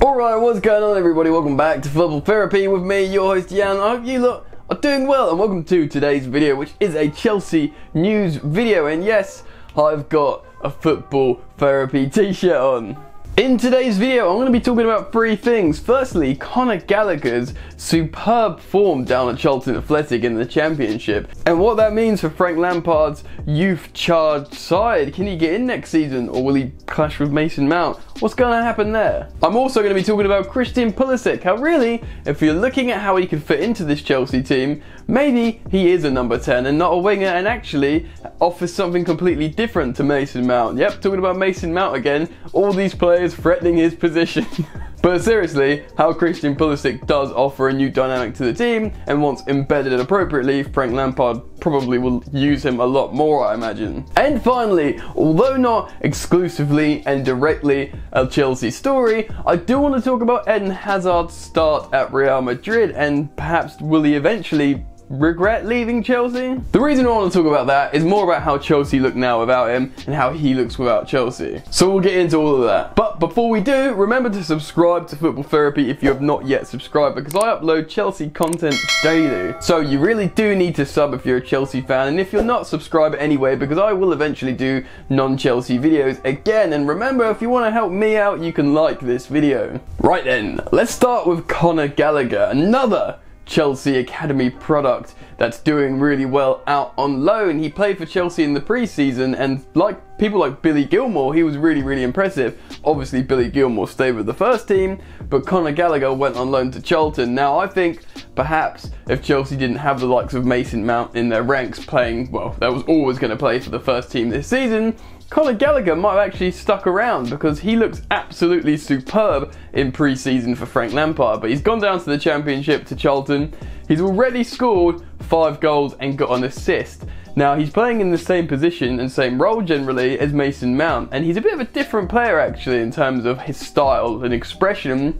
Alright, what's going on everybody? Welcome back to Football Therapy with me, your host Yan. I hope you look are doing well and welcome to today's video which is a Chelsea news video and yes, I've got a Football Therapy t-shirt on. In today's video, I'm going to be talking about three things. Firstly, Conor Gallagher's superb form down at Charlton Athletic in the Championship, and what that means for Frank Lampard's youth charged side. Can he get in next season, or will he clash with Mason Mount? What's going to happen there? I'm also going to be talking about Christian Pulisic. How really, if you're looking at how he could fit into this Chelsea team, maybe he is a number 10 and not a winger, and actually offers something completely different to Mason Mount. Yep, talking about Mason Mount again. All these players threatening his position. but seriously, how Christian Pulisic does offer a new dynamic to the team, and once embedded appropriately, Frank Lampard probably will use him a lot more, I imagine. And finally, although not exclusively and directly a Chelsea story, I do want to talk about Eden Hazard's start at Real Madrid, and perhaps will he eventually regret leaving Chelsea? The reason I want to talk about that is more about how Chelsea look now without him and how he looks without Chelsea. So we'll get into all of that. But before we do, remember to subscribe to Football Therapy if you have not yet subscribed because I upload Chelsea content daily. So you really do need to sub if you're a Chelsea fan and if you're not, subscribe anyway because I will eventually do non-Chelsea videos again. And remember, if you want to help me out, you can like this video. Right then, let's start with Conor Gallagher, another Chelsea Academy product that's doing really well out on loan. He played for Chelsea in the pre-season and like people like Billy Gilmour, he was really, really impressive. Obviously, Billy Gilmour stayed with the first team, but Conor Gallagher went on loan to Charlton. Now, I think perhaps if Chelsea didn't have the likes of Mason Mount in their ranks playing, well, that was always going to play for the first team this season, Conor Gallagher might have actually stuck around because he looks absolutely superb in pre-season for Frank Lampard. But he's gone down to the Championship to Charlton. He's already scored five goals and got an assist. Now he's playing in the same position and same role generally as Mason Mount, and he's a bit of a different player actually in terms of his style and expression.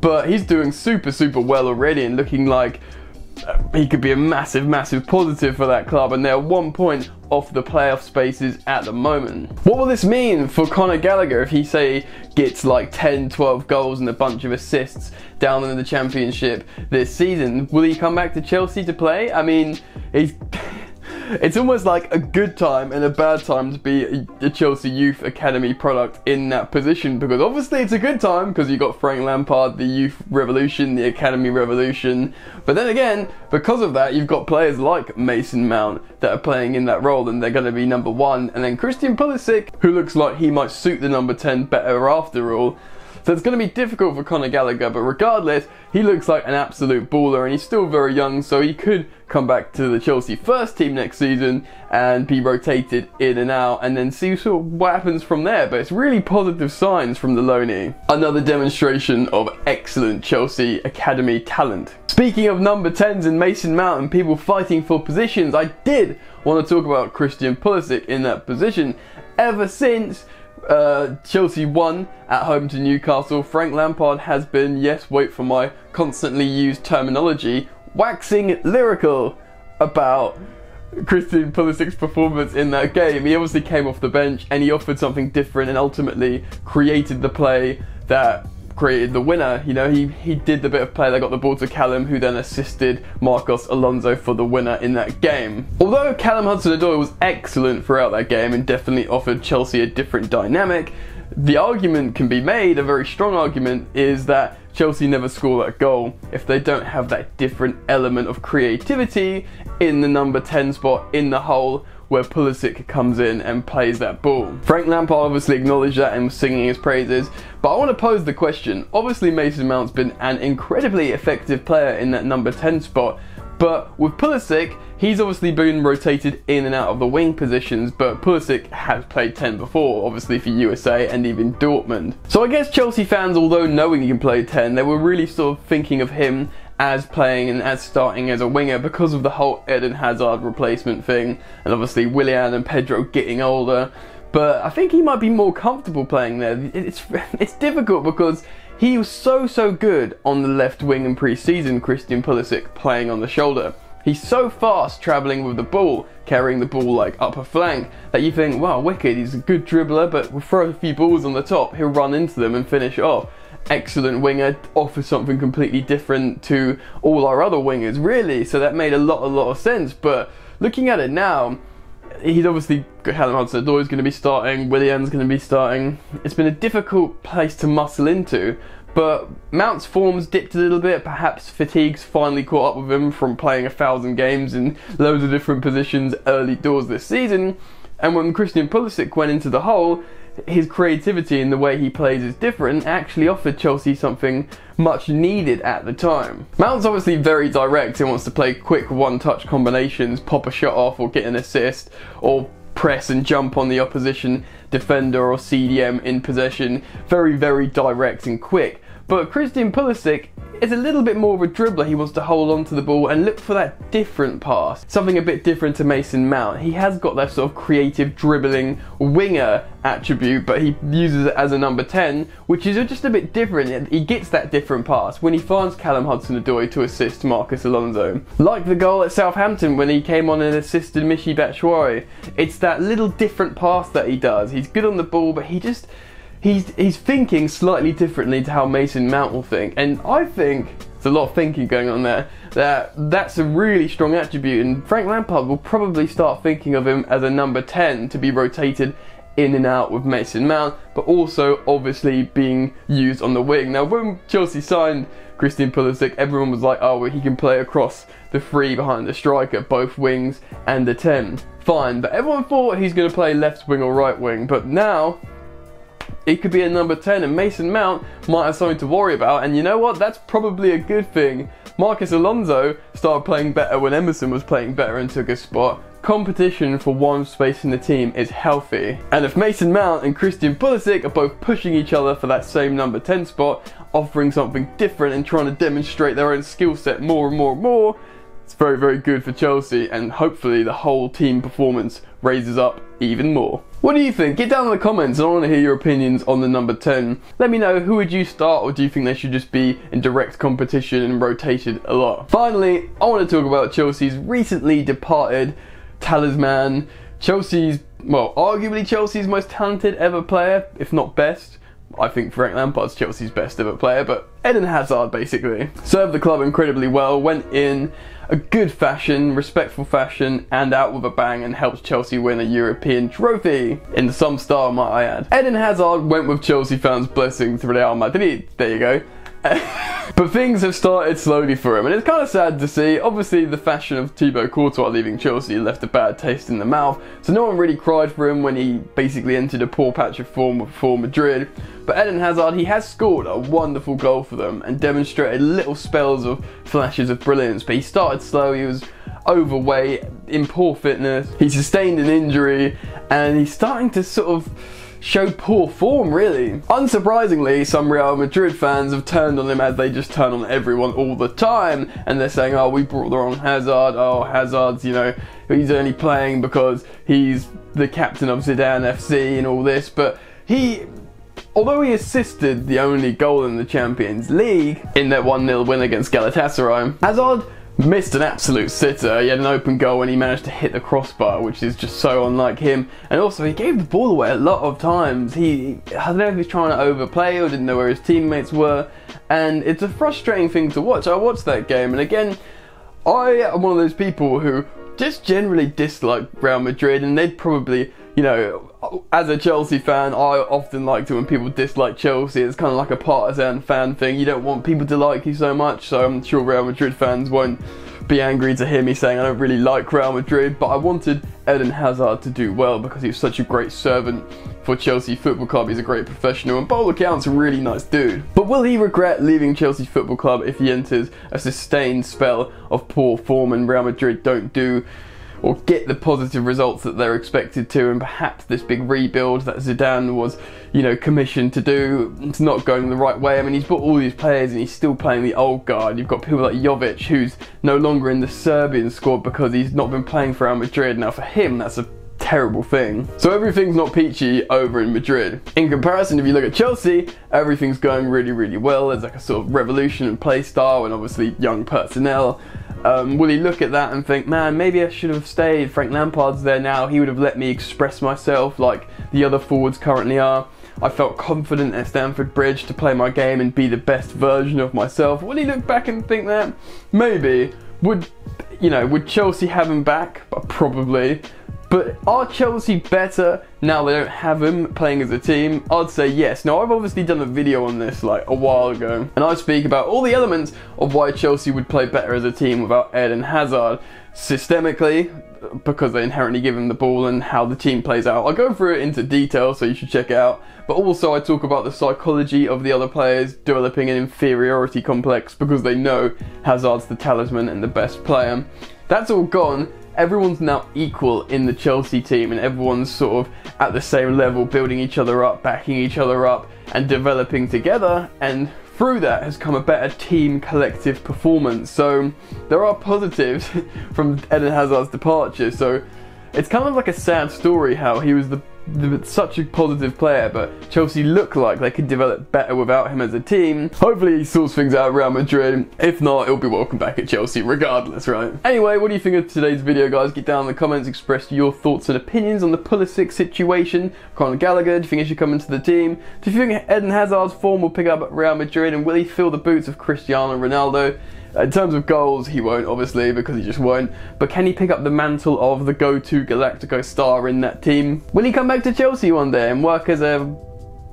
But he's doing super super well already and looking like uh, he could be a massive, massive positive for that club, and they're one point off the playoff spaces at the moment. What will this mean for Conor Gallagher if he, say, gets like 10, 12 goals and a bunch of assists down in the championship this season? Will he come back to Chelsea to play? I mean, he's it's almost like a good time and a bad time to be a, Chelsea Youth Academy product in that position because obviously it's a good time because you've got Frank Lampard, the Youth Revolution, the Academy Revolution. But then again, because of that, you've got players like Mason Mount that are playing in that role and they're going to be number one. And then Christian Pulisic, who looks like he might suit the number 10 better after all. So it's going to be difficult for Conor Gallagher, but regardless, he looks like an absolute baller and he's still very young, so he could come back to the Chelsea first team next season and be rotated in and out and then see sort of what happens from there. But it's really positive signs from the loanee. Another demonstration of excellent Chelsea Academy talent. Speaking of number 10s and Mason Mount and people fighting for positions, I did want to talk about Christian Pulisic in that position ever since uh, Chelsea won at home to Newcastle. Frank Lampard has been, yes, wait for my constantly used terminology, waxing lyrical about Christian Pulisic's performance in that game. He obviously came off the bench and he offered something different and ultimately created the play that created the winner. You know, he, he did the bit of play that got the ball to Callum, who then assisted Marcos Alonso for the winner in that game. Although Callum Hudson-Odoi was excellent throughout that game and definitely offered Chelsea a different dynamic, the argument can be made, a very strong argument, is that Chelsea never score that goal if they don't have that different element of creativity in the number 10 spot in the hole where Pulisic comes in and plays that ball. Frank Lampard obviously acknowledged that and was singing his praises, but I want to pose the question. Obviously Mason Mount's been an incredibly effective player in that number 10 spot, but with Pulisic, he's obviously been rotated in and out of the wing positions, but Pulisic has played 10 before, obviously for USA and even Dortmund. So I guess Chelsea fans, although knowing he can play 10, they were really sort of thinking of him as playing and as starting as a winger because of the whole Eden Hazard replacement thing, and obviously Willian and Pedro getting older. But I think he might be more comfortable playing there. It's it's difficult because he was so so good on the left wing in pre-season. Christian Pulisic playing on the shoulder. He's so fast travelling with the ball, carrying the ball like up a flank, that you think, wow, wicked, he's a good dribbler, but we'll throw a few balls on the top, he'll run into them and finish off. Excellent winger, offers something completely different to all our other wingers, really. So that made a lot, a lot of sense. But looking at it now, he's obviously Callum Hudson-Odoi is going to be starting, Willian's going to be starting. It's been a difficult place to muscle into, but Mount's form's dipped a little bit. Perhaps fatigue's finally caught up with him from playing a thousand games in loads of different positions early doors this season. And when Christian Pulisic went into the hole, his creativity and the way he plays is different actually offered Chelsea something much needed at the time. Mount's obviously very direct and wants to play quick one-touch combinations, pop a shot off or get an assist, or press and jump on the opposition defender or CDM in possession. Very, very direct and quick. But Christian Pulisic is a little bit more of a dribbler. He wants to hold on to the ball and look for that different pass. Something a bit different to Mason Mount. He has got that sort of creative dribbling winger attribute, but he uses it as a number 10, which is just a bit different. He gets that different pass when he finds Callum Hudson-Odoi to assist Marcos Alonso. Like the goal at Southampton when he came on and assisted Michy Batshuayi. It's that little different pass that he does. He's good on the ball, but he just he's he's thinking slightly differently to how Mason Mount will think, and I think there's a lot of thinking going on there. That that's a really strong attribute, and Frank Lampard will probably start thinking of him as a number 10 to be rotated in and out with Mason Mount, but also obviously being used on the wing. Now, when Chelsea signed Christian Pulisic, everyone was like, oh, well, he can play across the three behind the striker, both wings and the 10. Fine, but everyone thought he's going to play left wing or right wing, but now it could be a number 10 and Mason Mount might have something to worry about and you know what? That's probably a good thing. Marcos Alonso started playing better when Emerson was playing better and took a spot. Competition for one space in the team is healthy. And if Mason Mount and Christian Pulisic are both pushing each other for that same number 10 spot offering something different and trying to demonstrate their own skill set more and more and more it's very, very good for Chelsea, and hopefully the whole team performance raises up even more. What do you think? Get down in the comments. I want to hear your opinions on the number 10. Let me know who would you start, or do you think they should just be in direct competition and rotated a lot? Finally, I want to talk about Chelsea's recently departed talisman. Chelsea's, well, arguably Chelsea's most talented ever player, if not best. I think Frank Lampard's Chelsea's best ever player, but Eden Hazard basically. Served the club incredibly well, went in a good fashion, respectful fashion, and out with a bang and helped Chelsea win a European trophy. In some style, might I add. Eden Hazard went with Chelsea fans' blessing to Real Madrid. There you go. but things have started slowly for him, and it's kind of sad to see. Obviously, the fashion of Thibaut Courtois leaving Chelsea left a bad taste in the mouth, so no one really cried for him when he basically entered a poor patch of form for Madrid. But Eden Hazard, he has scored a wonderful goal for them and demonstrated little spells of flashes of brilliance, but he started slow, he was overweight, in poor fitness, he sustained an injury, and he's starting to sort of show poor form, really. Unsurprisingly, some Real Madrid fans have turned on him as they just turn on everyone all the time, and they're saying, oh, we brought the wrong Hazard, oh, Hazard's, you know, he's only playing because he's the captain of Zidane FC and all this, but he Although he assisted the only goal in the Champions League in that 1-0 win against Galatasaray, Hazard missed an absolute sitter. He had an open goal and he managed to hit the crossbar, which is just so unlike him. And also, he gave the ball away a lot of times. He, I don't know if he was trying to overplay or didn't know where his teammates were. And it's a frustrating thing to watch. I watched that game, and again, I am one of those people who just generally dislike Real Madrid, and they'd probably, you know, as a Chelsea fan, I often like to when people dislike Chelsea. It's kind of like a partisan fan thing. You don't want people to like you so much, so I'm sure Real Madrid fans won't be angry to hear me saying I don't really like Real Madrid, but I wanted Eden Hazard to do well because he's such a great servant for Chelsea Football Club. He's a great professional and by all accounts a really nice dude. But will he regret leaving Chelsea Football Club if he enters a sustained spell of poor form and Real Madrid don't do or get the positive results that they're expected to and perhaps this big rebuild that Zidane was, you know, commissioned to do, it's not going the right way. I mean, he's brought all these players and he's still playing the old guard. You've got people like Jovic who's no longer in the Serbian squad because he's not been playing for Real Madrid. Now for him, that's a terrible thing. So everything's not peachy over in Madrid. In comparison, if you look at Chelsea, everything's going really, really well. There's like a sort of revolution in play style and obviously young personnel. Um, will he look at that and think, man, maybe I should have stayed? Frank Lampard's there now. He would have let me express myself like the other forwards currently are. I felt confident at Stamford Bridge to play my game and be the best version of myself. Will he look back and think that? Maybe. Would you know, would Chelsea have him back? Probably. But are Chelsea better now they don't have him playing as a team? I'd say yes. Now, I've obviously done a video on this like a while ago, and I speak about all the elements of why Chelsea would play better as a team without Eden Hazard. Systemically, because they inherently give him the ball and how the team plays out. I'll go through it into detail, so you should check it out. But also, I talk about the psychology of the other players developing an inferiority complex because they know Hazard's the talisman and the best player. That's all gone, everyone's now equal in the Chelsea team and everyone's sort of at the same level, building each other up, backing each other up, and developing together. And through that has come a better team collective performance. So there are positives from Eden Hazard's departure. So it's kind of like a sad story how he was the such a positive player, but Chelsea look like they could develop better without him as a team. Hopefully he sorts things out at Real Madrid. If not, he'll be welcome back at Chelsea regardless, right? Anyway, what do you think of today's video, guys? Get down in the comments, express your thoughts and opinions on the Pulisic situation. Conor Gallagher, do you think he should come into the team? Do you think Eden Hazard's form will pick up at Real Madrid and will he fill the boots of Cristiano Ronaldo? In terms of goals, he won't, obviously, because he just won't. But can he pick up the mantle of the go-to Galactico star in that team? Will he come back to Chelsea one day and work as a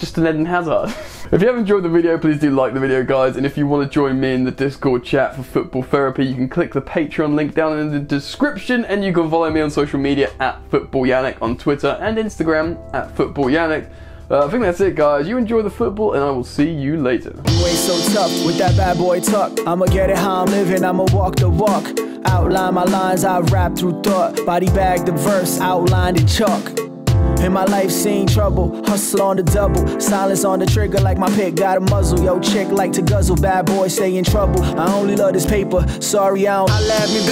just an Eden Hazard. if you have enjoyed the video, please do like the video, guys. And if you want to join me in the Discord chat for football therapy, you can click the Patreon link down in the description, and you can follow me on social media at Football Yannick on Twitter and Instagram at Football Yannick. Uh, I think that's it, guys. You enjoy the football, and I will see you later. You so tough with that bad boy tuck. I'ma get it how I'm living. I'ma walk the walk. Outline my lines, I rap through thought. Body bag the verse, outlined in chalk. In my life, seen trouble, hustle on the double, silence on the trigger like my pick got a muzzle. Yo, chick like to guzzle, bad boy stay in trouble. I only love this paper, sorry I don't. I laugh me, baby.